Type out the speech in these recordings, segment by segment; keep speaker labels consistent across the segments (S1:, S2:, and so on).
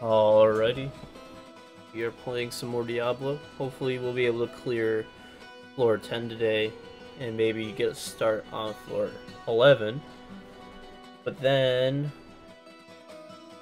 S1: Alrighty. We are playing some more Diablo. Hopefully we'll be able to clear floor 10 today and maybe get a start on floor 11. But then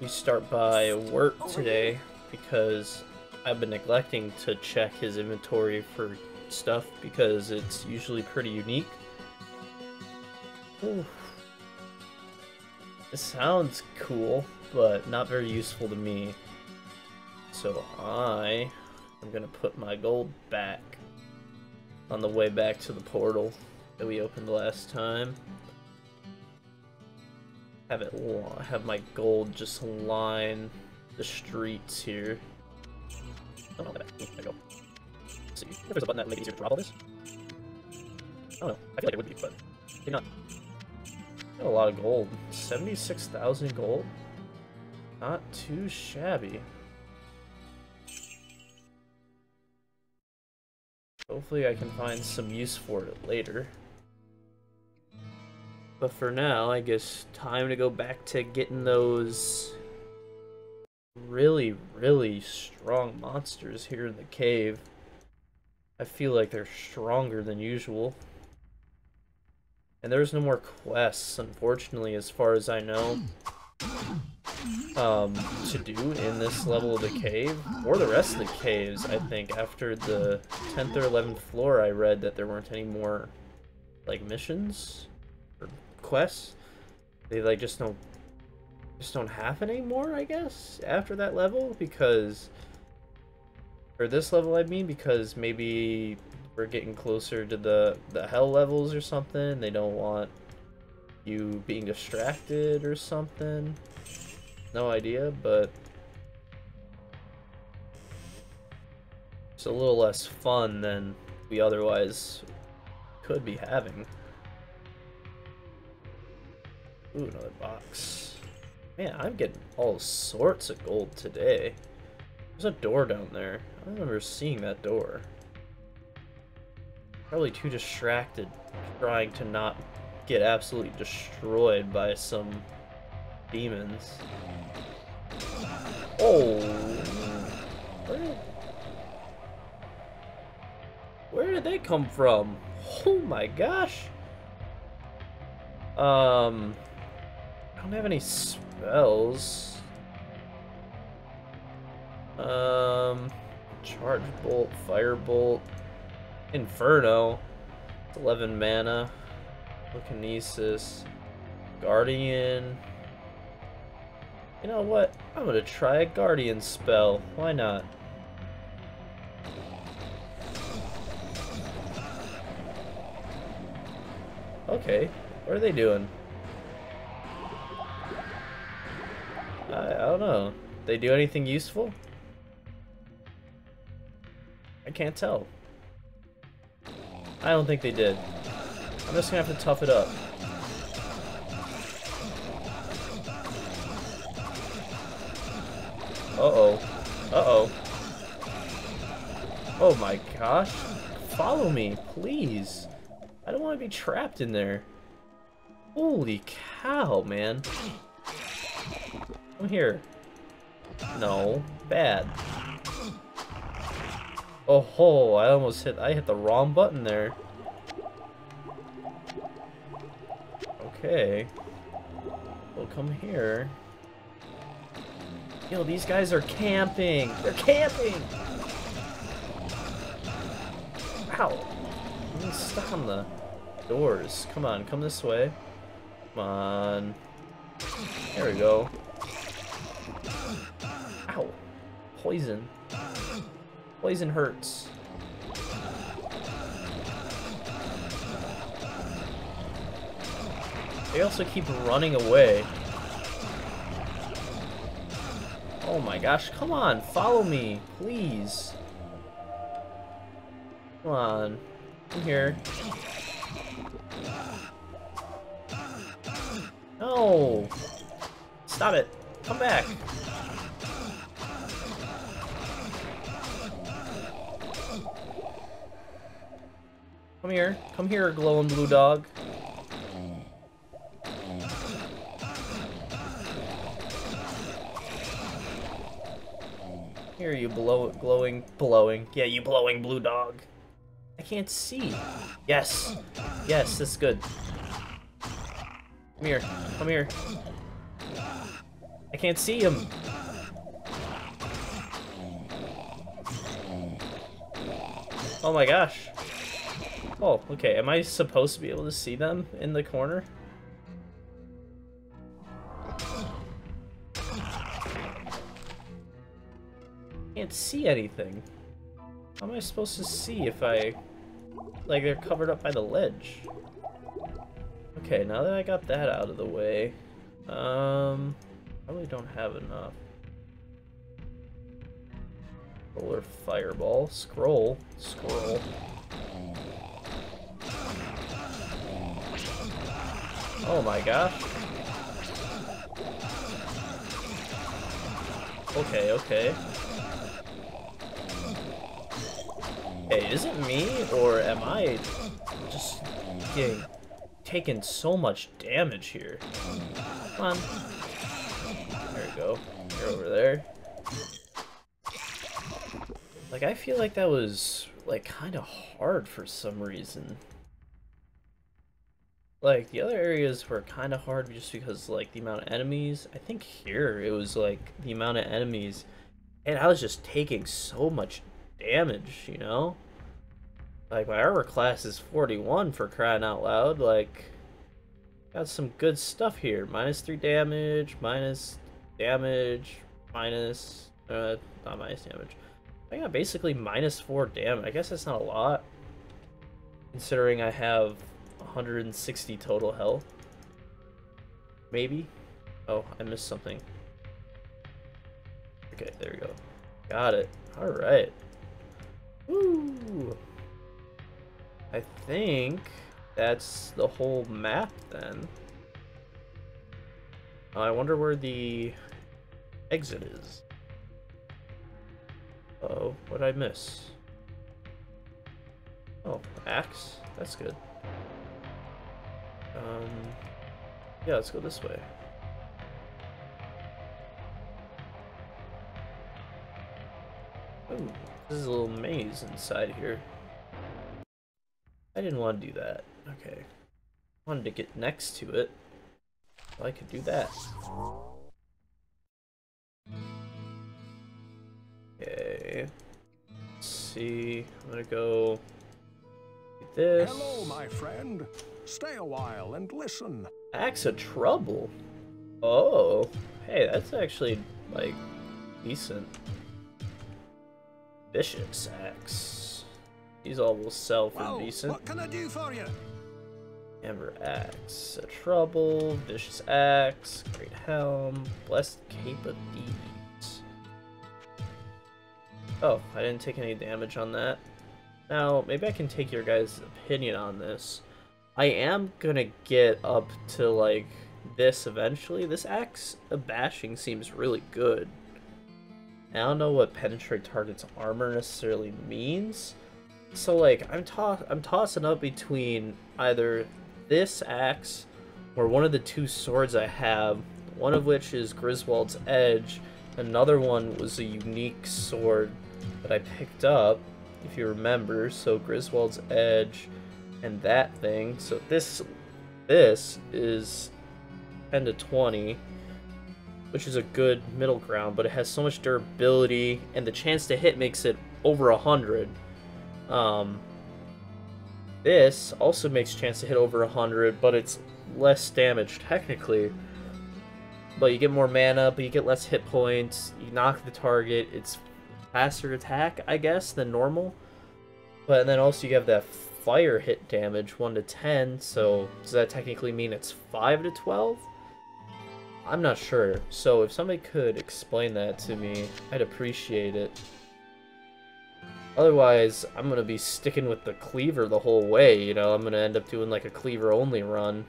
S1: we start by work today because I've been neglecting to check his inventory for stuff because it's usually pretty unique. Ooh. It sounds cool, but not very useful to me. So I am gonna put my gold back on the way back to the portal that we opened last time. Have it have my gold just line the streets here. Oh no, there go. Let's see if there's a button that would make it easier to drop all this. I don't know. I feel like it would be, but maybe not. Got a lot of gold. 76,000 gold? Not too shabby. Hopefully I can find some use for it later. But for now, I guess time to go back to getting those really, really strong monsters here in the cave. I feel like they're stronger than usual. And there's no more quests, unfortunately, as far as I know, um, to do in this level of the cave, or the rest of the caves, I think. After the 10th or 11th floor, I read that there weren't any more, like, missions, or quests. They, like, just don't, just don't happen anymore, I guess, after that level, because, or this level, I mean, because maybe we're getting closer to the, the hell levels or something. They don't want you being distracted or something. No idea, but it's a little less fun than we otherwise could be having. Ooh, another box. Man, I'm getting all sorts of gold today. There's a door down there. I don't remember seeing that door. Probably too distracted trying to not get absolutely destroyed by some demons. Oh! Where, where did they come from? Oh my gosh! Um, I don't have any spells. Um, charge bolt, fire bolt. Inferno. 11 mana. Telekinesis. Guardian. You know what? I'm gonna try a Guardian spell. Why not? Okay. What are they doing? I, I don't know. They do anything useful? I can't tell. I don't think they did. I'm just gonna have to tough it up. Uh-oh. Uh-oh. Oh my gosh. Follow me, please. I don't want to be trapped in there. Holy cow, man. Come here. No. Bad. Oh ho, I almost hit I hit the wrong button there. Okay. Well come here. Yo, these guys are camping! They're camping! Ow! I'm stuck on the doors. Come on, come this way. Come on. There we go. Ow! Poison. Poison hurts. They also keep running away. Oh my gosh, come on, follow me, please. Come on, come here. No! Stop it! Come back! Come here. Come here, glowing blue dog. Here, you blow, glowing, blowing. Yeah, you blowing blue dog. I can't see. Yes. Yes, this is good. Come here. Come here. I can't see him. Oh my gosh. Oh, okay. Am I supposed to be able to see them in the corner? Can't see anything. How am I supposed to see if I... Like, they're covered up by the ledge. Okay, now that I got that out of the way, um, probably don't have enough. Roller fireball, scroll, scroll. Oh my gosh. Okay, okay. Okay, is it me, or am I just getting taking so much damage here? Come on. There we go. You're over there. Like, I feel like that was, like, kind of hard for some reason. Like, the other areas were kind of hard just because, like, the amount of enemies. I think here it was, like, the amount of enemies. And I was just taking so much damage, you know? Like, my armor class is 41 for crying out loud. Like, got some good stuff here. Minus 3 damage, minus damage, minus... Uh, not minus damage. I got basically minus 4 damage. I guess that's not a lot. Considering I have 160 total health. Maybe? Oh, I missed something. Okay, there we go. Got it. Alright. I think that's the whole map then. I wonder where the exit is. oh, what did I miss? Oh, axe? That's good. Um, yeah, let's go this way. Ooh, this is a little maze inside here. I didn't want to do that. Okay. I wanted to get next to it. Well, I could do that. Okay. Let's see. I'm gonna go this.
S2: Hello, my friend. Stay a while and listen.
S1: Axe of Trouble. Oh. Hey, that's actually, like, decent. Bishop's Axe. These all will sell for decent.
S2: what can I do for you?
S1: Amber Axe, a Trouble, Vicious Axe, Great Helm, Blessed Cape of Thieves. Oh, I didn't take any damage on that. Now, maybe I can take your guys' opinion on this. I am gonna get up to, like, this eventually. This Axe of Bashing seems really good. I don't know what Penetrate Target's armor necessarily means, so like I'm toss I'm tossing up between either this axe or one of the two swords I have, one of which is Griswold's Edge, another one was a unique sword that I picked up, if you remember. So Griswold's Edge and that thing. So this this is 10 to 20 which is a good middle ground, but it has so much durability, and the chance to hit makes it over 100. Um, this also makes chance to hit over 100, but it's less damage technically. But you get more mana, but you get less hit points, you knock the target, it's faster attack, I guess, than normal. But then also you have that fire hit damage, 1 to 10, so does that technically mean it's 5 to 12? I'm not sure, so if somebody could explain that to me, I'd appreciate it. Otherwise, I'm gonna be sticking with the cleaver the whole way, you know, I'm gonna end up doing like a cleaver only run.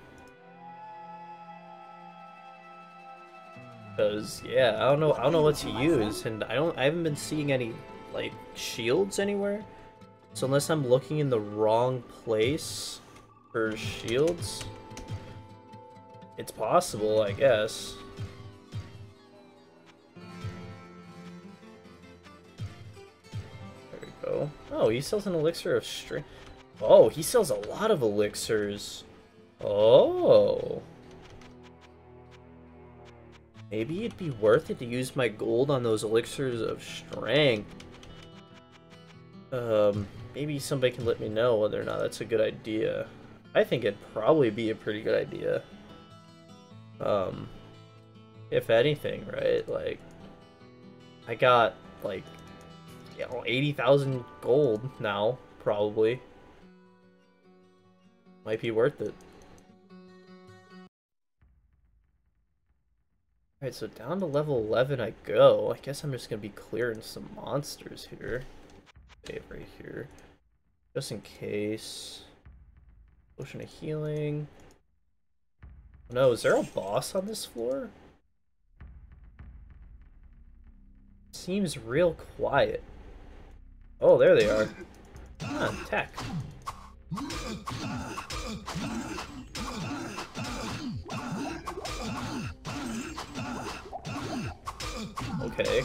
S1: Cause yeah, I don't know I don't know what to use and I don't I haven't been seeing any like shields anywhere. So unless I'm looking in the wrong place for shields, it's possible, I guess. There we go. Oh, he sells an elixir of strength. Oh, he sells a lot of elixirs. Oh. Maybe it'd be worth it to use my gold on those elixirs of strength. Um, maybe somebody can let me know whether or not that's a good idea. I think it'd probably be a pretty good idea. Um, if anything, right? Like, I got, like, you know, 80,000 gold now, probably. Might be worth it. Alright, so down to level 11 I go. I guess I'm just gonna be clearing some monsters here. Save right here. Just in case. Potion of healing. No, is there a boss on this floor? Seems real quiet. Oh, there they are. Ah, tech. Okay.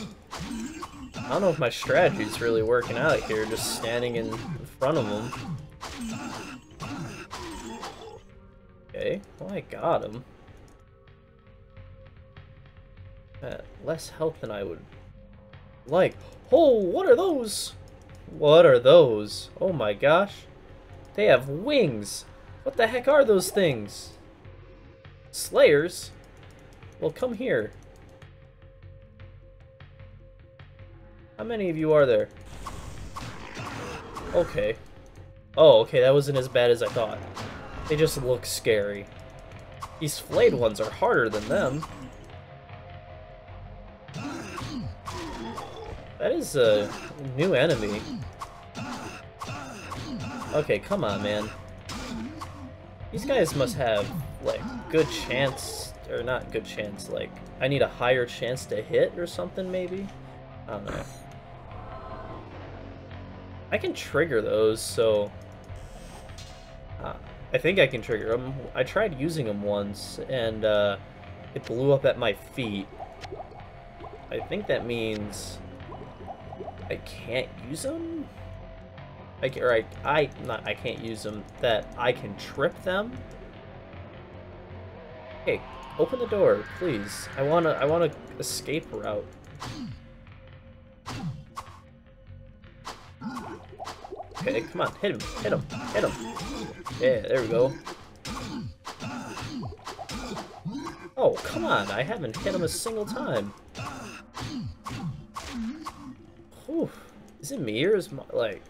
S1: I don't know if my strategy's really working out here, just standing in front of them. Okay, well I got him. Uh, less health than I would like. Oh, what are those? What are those? Oh my gosh. They have wings. What the heck are those things? Slayers? Well, come here. How many of you are there? Okay. Oh, okay, that wasn't as bad as I thought. They just look scary. These flayed ones are harder than them. That is a new enemy. Okay, come on, man. These guys must have, like, good chance, or not good chance, like, I need a higher chance to hit or something, maybe? I don't know. I can trigger those, so... Uh, I think I can trigger them. I tried using them once, and uh, it blew up at my feet. I think that means I can't use them? I can, or I, I, not, I can't use them, that I can trip them? Hey, open the door, please. I wanna, I wanna escape route. Okay, come on, hit him, hit him, hit him. Yeah, there we go. Oh, come on, I haven't hit him a single time. Whew. Is it me or is my, like,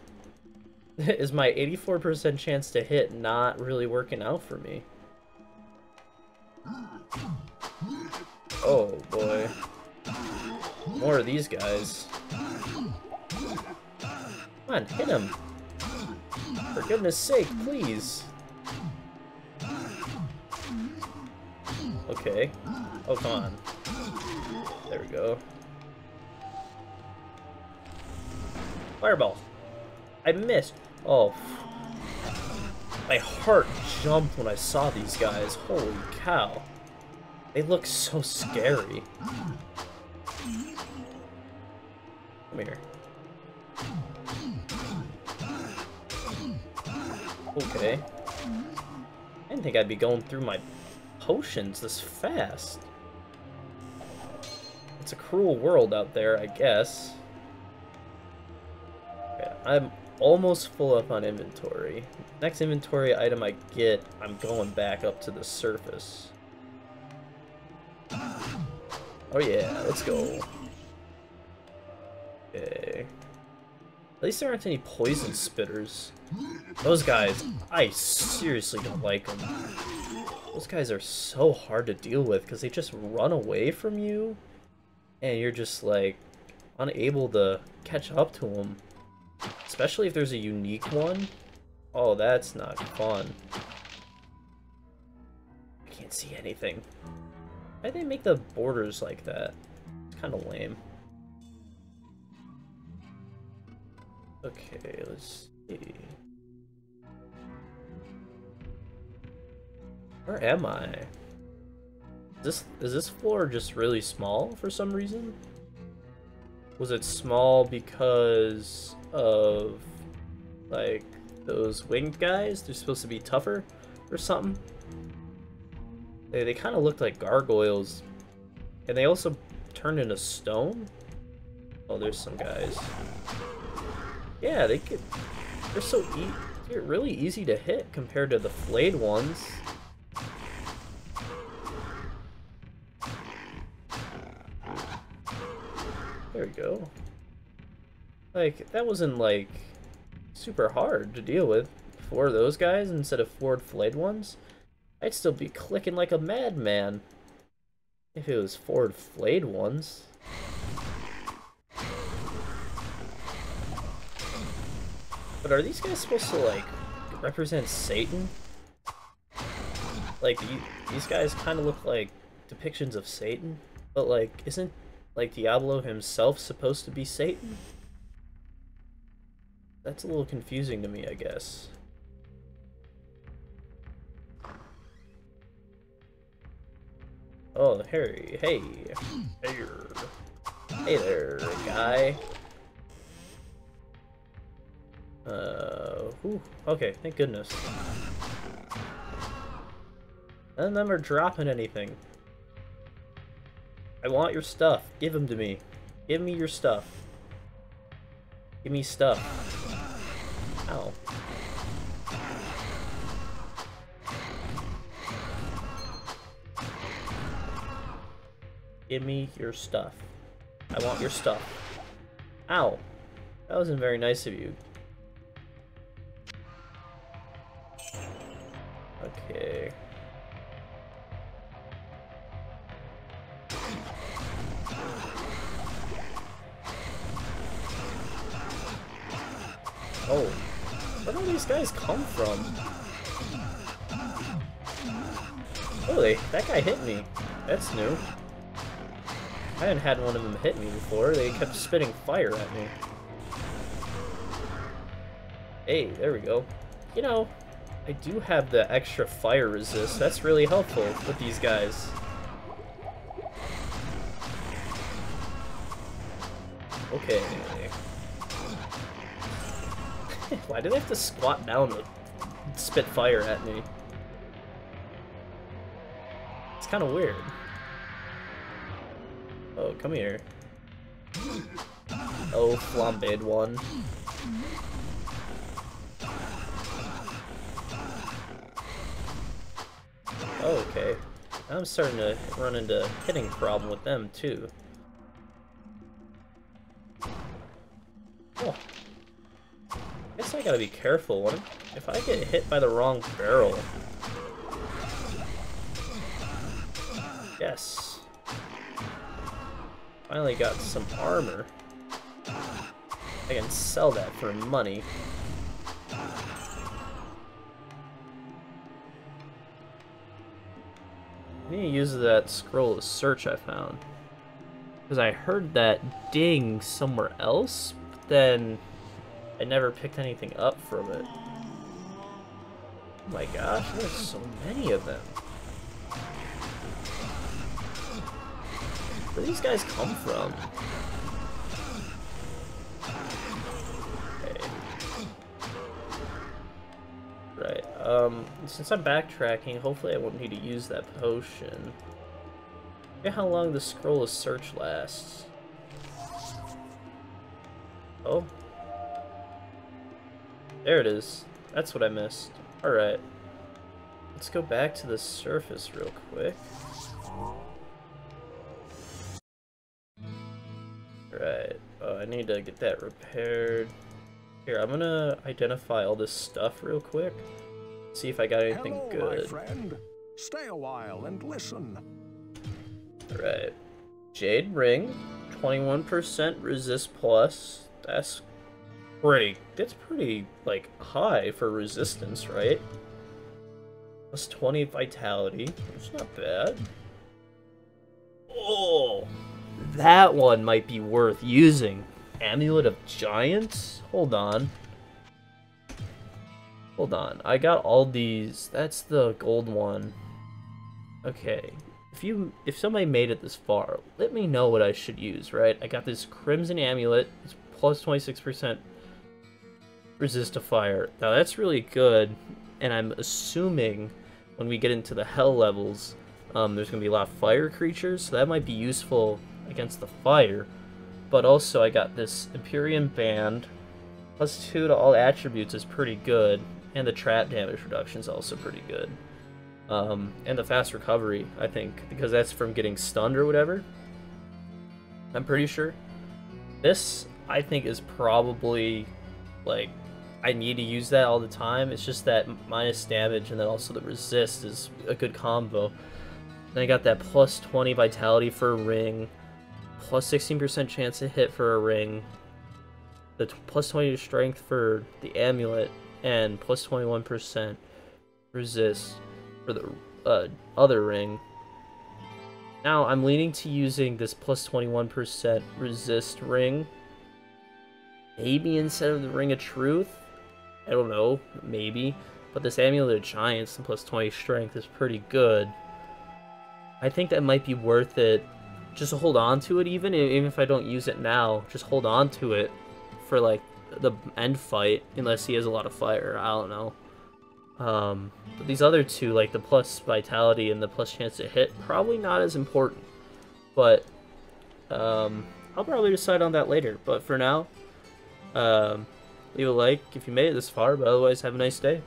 S1: is my 84% chance to hit not really working out for me? Oh boy. More of these guys. Come on, hit him. For goodness sake, please. Okay. Oh, come on. There we go. Fireball. I missed. Oh. My heart jumped when I saw these guys. Holy cow. They look so scary. Come here. Okay. I didn't think I'd be going through my potions this fast. It's a cruel world out there, I guess. Okay, I'm almost full up on inventory. Next inventory item I get, I'm going back up to the surface. Oh yeah, let's go. At least there aren't any poison spitters. Those guys, I seriously don't like them. Those guys are so hard to deal with because they just run away from you and you're just like unable to catch up to them. Especially if there's a unique one. Oh, that's not fun. I can't see anything. Why do they make the borders like that? It's kind of lame. Okay, let's see. Where am I? Is this is this floor just really small for some reason? Was it small because of, like, those winged guys? They're supposed to be tougher or something? They, they kind of looked like gargoyles. And they also turned into stone? Oh, there's some guys. Yeah, they could... They're so e they're really easy to hit compared to the flayed ones. There we go. Like, that wasn't, like, super hard to deal with. for those guys instead of four flayed ones, I'd still be clicking like a madman. If it was four flayed ones. But are these guys supposed to, like, represent Satan? Like, you, these guys kind of look like depictions of Satan, but, like, isn't, like, Diablo himself supposed to be Satan? That's a little confusing to me, I guess. Oh, Harry, hey. Hey, hey there, guy. Uh, whew. okay, thank goodness. None of them are dropping anything. I want your stuff. Give them to me. Give me your stuff. Give me stuff. Ow. Give me your stuff. I want your stuff. Ow. That wasn't very nice of you. Okay. Oh. Where do these guys come from? Really? That guy hit me. That's new. I hadn't had one of them hit me before. They kept spitting fire at me. Hey, there we go. You know, I do have the extra fire resist. That's really helpful with these guys. Okay. Why do they have to squat down to spit fire at me? It's kind of weird. Oh, come here. Oh, flambéed one. Oh, okay. I'm starting to run into a hitting problem with them, too. Oh. Guess I gotta be careful. If I get hit by the wrong barrel? Yes. Finally got some armor. I can sell that for money. Need to use that scroll of search I found. Because I heard that ding somewhere else, but then I never picked anything up from it. Oh my gosh, there's so many of them. Where do these guys come from? Um, since I'm backtracking, hopefully I won't need to use that potion. Look how long the scroll of search lasts. Oh. There it is. That's what I missed. Alright. Let's go back to the surface real quick. Right. Oh, I need to get that repaired. Here, I'm gonna identify all this stuff real quick. See if I got anything
S2: Hello,
S1: good.
S2: my friend. Stay a while and listen.
S1: Alright. Jade Ring, 21% resist plus. That's pretty, that's pretty, like, high for resistance, right? Plus 20 vitality. It's not bad. Oh! That one might be worth using. Amulet of Giants? Hold on. Hold on. I got all these. That's the gold one. Okay. if you if somebody made it this far, let me know what I should use, right? I got this Crimson Amulet, it's plus 26% resist to fire. Now that's really good, and I'm assuming when we get into the hell levels, um, there's going to be a lot of fire creatures, so that might be useful against the fire. But also I got this Empyrean Band, plus 2 to all attributes is pretty good, and the trap damage reduction is also pretty good. Um, and the fast recovery, I think, because that's from getting stunned or whatever. I'm pretty sure. This, I think, is probably, like, I need to use that all the time. It's just that minus damage and then also the resist is a good combo. Then I got that plus 20 vitality for a ring, plus 16% chance to hit for a ring, the plus 20 strength for the amulet, and plus 21% resist for the uh, other ring. Now I'm leaning to using this plus 21% resist ring. Maybe instead of the Ring of Truth. I don't know, maybe. But this Amulet of Giants and plus 20 strength is pretty good. I think that might be worth it. Just hold on to it even, even if I don't use it now. Just hold on to it for like the end fight, unless he has a lot of fire. I don't know. Um, but these other two, like the plus vitality and the plus chance to hit, probably not as important. But um, I'll probably decide on that later. But for now, um, leave a like if you made it this far. But otherwise, have a nice day.